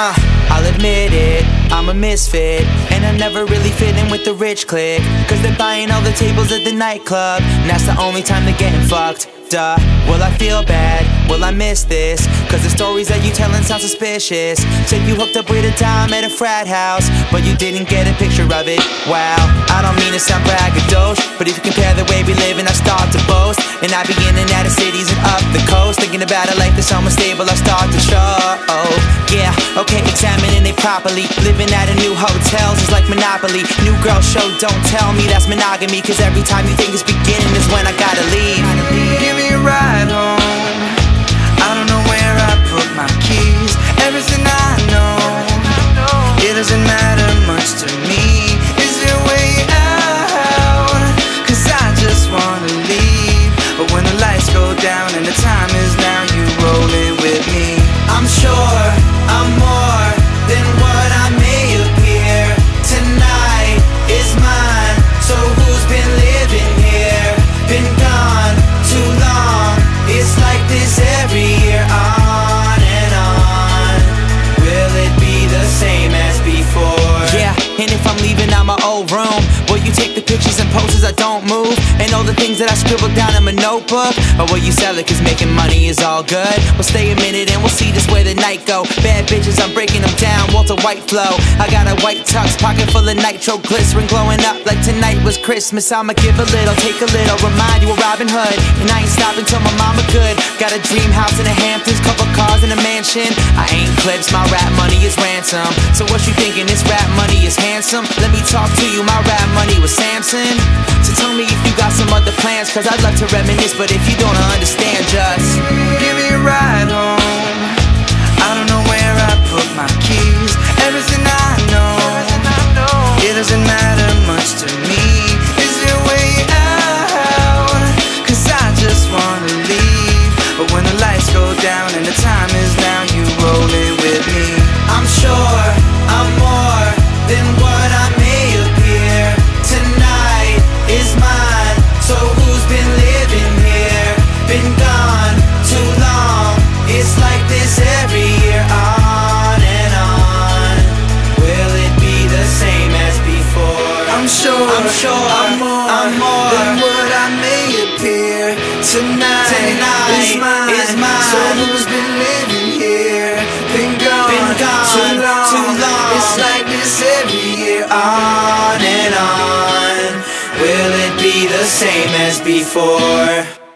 Uh, I'll admit it, I'm a misfit And I never really fit in with the rich clique Cause they're buying all the tables at the nightclub And that's the only time they're getting fucked Duh, will I feel bad? Will I miss this? Cause the stories that you tellin' sound suspicious Said you hooked up with a dime at a frat house But you didn't get a picture of it, wow I don't mean to sound braggadocious But if you compare the way we live and I start to boast And I be in and out of cities Thinking about a life that's almost stable, I start to show. Yeah, okay, examining it properly. Living at a new hotels is like Monopoly. New girl show, don't tell me that's monogamy Cause every time you think it's beginning is when I gotta leave and if I'm leaving out my old room Will you take the pictures and poses I don't move? And all the things that I scribbled down in my notebook? Or will you sell it cause making money is all good? We'll stay a minute and we'll see just where the night go. Bad bitches, I'm breaking them down, Walter White flow. I got a white tux, pocket full of nitro glycerin Glowing up like tonight was Christmas. I'ma give a little, take a little, remind you of Robin Hood. And I ain't stopping till my mama good Got a dream house in the Hamptons, couple cars in a mansion. I ain't clips, my rap money is ransom. So what you thinking, this rap money is handsome? Let me talk to you, my rap money was Samson. So tell me if you got some other plans Cause I'd love to reminisce But if you don't understand, just Give me a ride home. I don't know where I put my keys. Everything I know It doesn't matter much to me this every year On and on Will it be the same as before? I'm sure, I'm sure I'm more, I'm more than what I may appear. Tonight, Tonight is mine. is mine. So who's been living here? Been gone, Been gone too long. too long. It's like this every year. on and on Will it be the same as before?